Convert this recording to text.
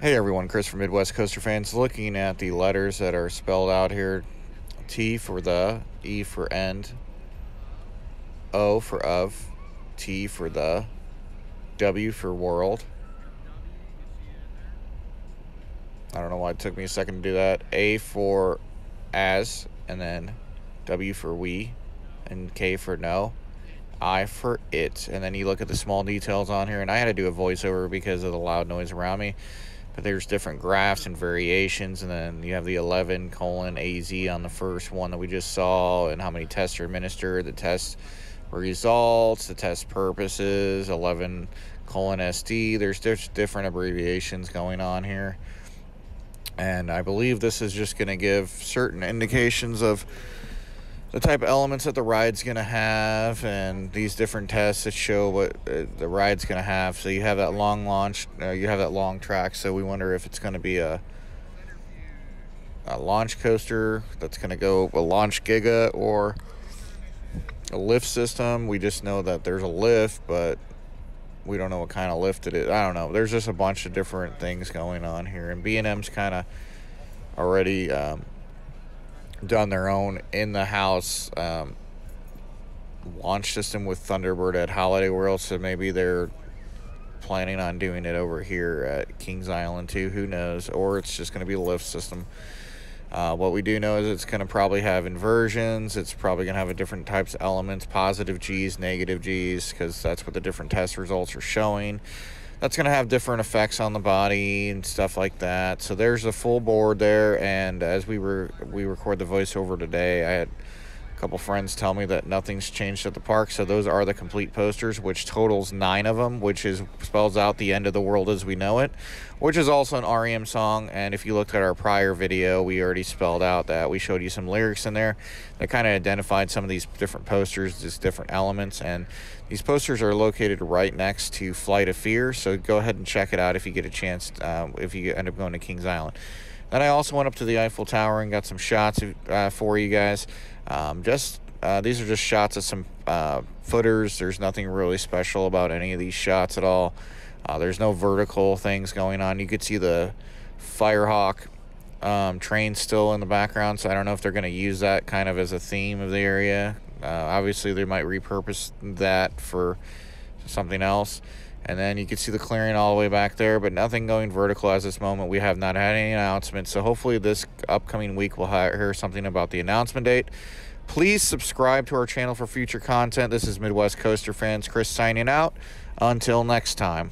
Hey everyone, Chris from Midwest Coaster Fans. Looking at the letters that are spelled out here T for the, E for end, O for of, T for the, W for world. I don't know why it took me a second to do that. A for as, and then W for we, and K for no. I for it. And then you look at the small details on here, and I had to do a voiceover because of the loud noise around me but there's different graphs and variations and then you have the 11 colon az on the first one that we just saw and how many tests are administered the test results the test purposes 11 colon sd there's different abbreviations going on here. And i believe this is just going to give certain indications of the type of elements that the ride's going to have and these different tests that show what uh, the ride's going to have. So you have that long launch uh, you have that long track. So we wonder if it's going to be a a launch coaster that's going to go a launch giga or a lift system. We just know that there's a lift but we don't know what kind of lift it is. I don't know. There's just a bunch of different things going on here. And b&m's kind of already um, done their own in the house um, launch system with Thunderbird at Holiday World, so maybe they're planning on doing it over here at Kings Island too. Who knows? Or it's just going to be a lift system. Uh, what we do know is it's going to probably have inversions. It's probably going to have a different types of elements, positive G's, negative G's, because that's what the different test results are showing that's going to have different effects on the body and stuff like that. So there's a full board there, and as we were we record the voiceover today, I had a couple friends tell me that nothing's changed at the park. So those are the complete posters, which totals nine of them, which is spells out the end of the world as we know it, which is also an REM song. And if you looked at our prior video, we already spelled out that we showed you some lyrics in there that kind of identified some of these different posters, these different elements, and these posters are located right next to Flight of Fear. So go ahead and check it out if you get a chance. Um, if you end up going to Kings Island. Then I also went up to the Eiffel Tower and got some shots uh, for you guys. Um, just uh, these are just shots of some uh, footers. There's nothing really special about any of these shots at all. Uh, there's no vertical things going on. You could see the Firehawk um, train still in the background, so I don't know if they're going to use that kind of as a theme of the area. Uh, obviously, they might repurpose that for something else. And then you can see the clearing all the way back there, but nothing going vertical at this moment. We have not had any announcements. So hopefully this upcoming week we'll hear something about the announcement date. Please subscribe to our channel for future content. This is Midwest Coaster Fans. Chris signing out. Until next time.